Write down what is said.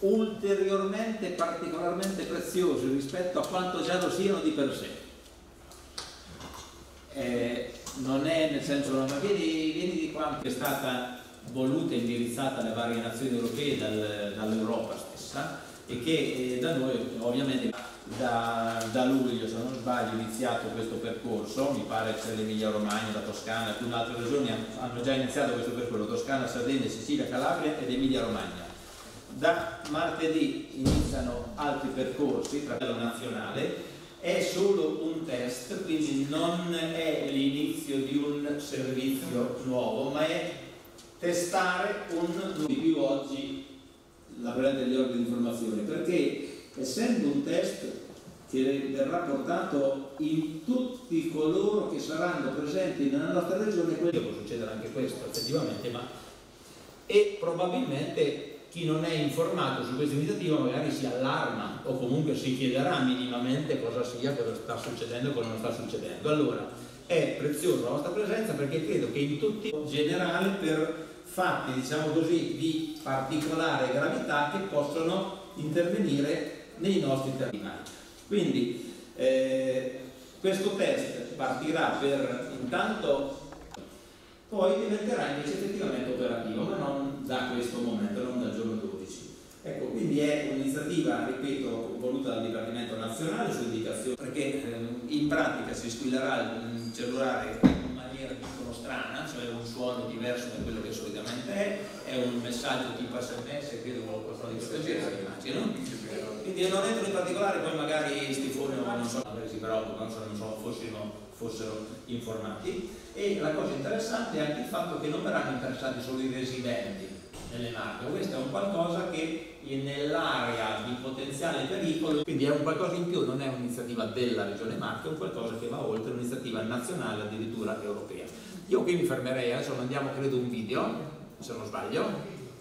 ulteriormente particolarmente preziosi rispetto a quanto già lo siano di per sé. Eh, non è nel senso, ma vieni, vieni di qua, che è stata voluta e indirizzata alle varie nazioni europee dal, dall'Europa stessa e che eh, da noi ovviamente da, da, luglio, se non sbaglio, è iniziato questo percorso, mi pare che l'Emilia Romagna, la Toscana, alcune altre regioni hanno già iniziato questo percorso, Toscana, Sardegna, Sicilia, Calabria ed Emilia Romagna. Da martedì iniziano altri percorsi tra quello nazionale, è solo un test, quindi non è l'inizio di un servizio nuovo, ma è testare un di più oggi la prende degli organi di informazione, perché essendo un test che verrà portato in tutti coloro che saranno presenti nella nostra regione, può succedere anche questo effettivamente, ma e probabilmente chi non è informato su questa iniziativa magari si allarma o comunque si chiederà minimamente cosa sia, cosa sta succedendo e cosa non sta succedendo. Allora, è preziosa la vostra presenza perché credo che in tutti in generale per fatti diciamo così di particolare gravità che possono intervenire nei nostri terminali. Quindi eh, questo test partirà per intanto poi diventerà invece effettivamente operativo, ma non da questo momento, non dal giorno 12. Ecco, quindi è ripeto, voluta dal Dipartimento Nazionale su indicazione, perché eh, in pratica si squillerà il cellulare in maniera piccolo strana, cioè un suono diverso da quello che solitamente è, è un messaggio tipo sms, credo qualcosa di questo genere, immagino. Quindi non entro in particolare, poi magari stifoni non so, magari si preoccupano, non so, fossero fossero informati. E la cosa interessante è anche il fatto che non verranno interessati solo i residenti nelle Marche, questo è un qualcosa che nell'area potenziale pericolo, quindi è un qualcosa in più, non è un'iniziativa della Regione Marche, è un qualcosa che va oltre un'iniziativa nazionale, addirittura europea. Io qui mi fermerei, adesso mandiamo credo un video, se non sbaglio.